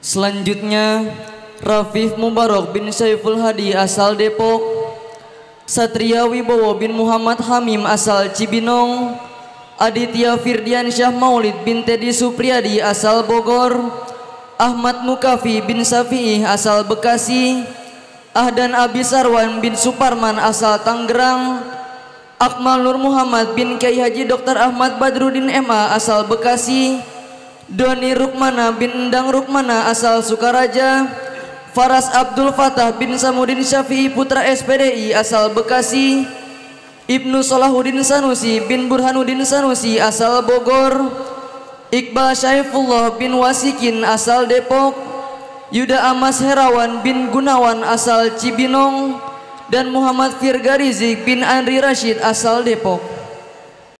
Selanjutnya Rafif Mubarak bin Saiful Hadi asal Depok. Satria Wibowo bin Muhammad Hamim asal Cibinong. Aditya Firdian Syah Maulid bin Teddy Supriyadi asal Bogor. Ahmad Mukafi bin Safi'i asal Bekasi. Ahdan Abi Sarwan bin Suparman asal Tangerang. Akmal Nur Muhammad bin Kiai Haji Dr. Ahmad Badrudin MA asal Bekasi Doni Rukmana bin Endang Rukmana asal Sukaraja. Faras Abdul Fatah bin Samudin Syafi'i Putra SPDI asal Bekasi. Ibnu Salahuddin Sanusi bin Burhanuddin Sanusi asal Bogor. Iqbal Syaifullah bin Wasikin asal Depok. Yuda Amas Herawan bin Gunawan asal Cibinong. Dan Muhammad Firgarizik bin Andri Rashid asal Depok